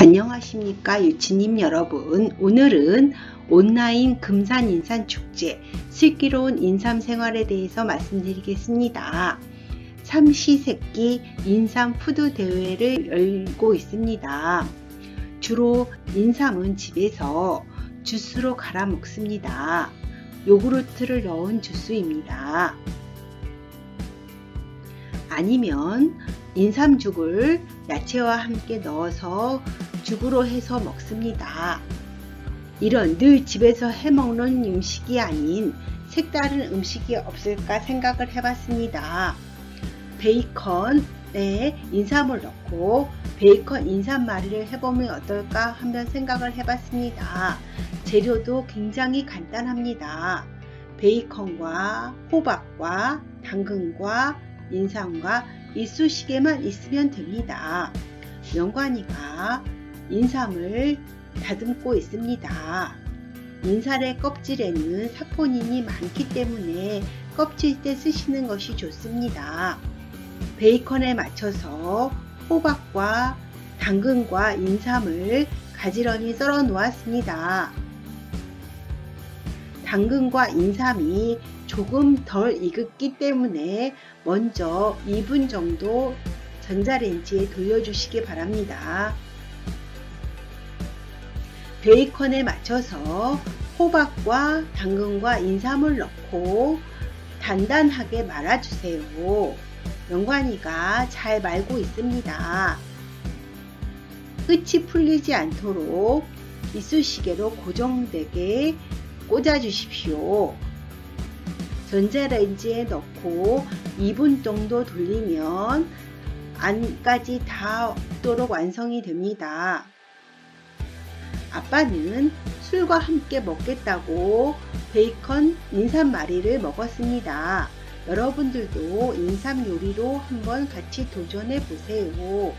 안녕하십니까 유치님 여러분 오늘은 온라인 금산인삼축제 슬기로운 인삼생활에 대해서 말씀드리겠습니다. 삼시세끼 인삼푸드 대회를 열고 있습니다. 주로 인삼은 집에서 주스로 갈아 먹습니다. 요구르트를 넣은 주스입니다. 아니면 인삼죽을 야채와 함께 넣어서 죽으로 해서 먹습니다. 이런 늘 집에서 해먹는 음식이 아닌 색다른 음식이 없을까 생각을 해봤습니다. 베이컨에 인삼을 넣고 베이컨 인삼말이를 해보면 어떨까 한번 생각을 해봤습니다. 재료도 굉장히 간단합니다. 베이컨과 호박과 당근과 인삼과 이쑤시개만 있으면 됩니다. 영관이가 인삼을 다듬고 있습니다. 인삼의 껍질에는 사포닌이 많기 때문에 껍질 때 쓰시는 것이 좋습니다. 베이컨에 맞춰서 호박과 당근과 인삼을 가지런히 썰어 놓았습니다. 당근과 인삼이 조금 덜 익었기 때문에 먼저 2분 정도 전자레인지에 돌려주시기 바랍니다. 베이컨에 맞춰서 호박과 당근과 인삼을 넣고 단단하게 말아주세요. 영관이가 잘 말고 있습니다. 끝이 풀리지 않도록 이쑤시개로 고정되게 꽂아 주십시오. 전자레인지에 넣고 2분 정도 돌리면 안까지 다 없도록 완성이 됩니다. 아빠는 술과 함께 먹겠다고 베이컨 인삼마리를 먹었습니다. 여러분들도 인삼 요리로 한번 같이 도전해 보세요.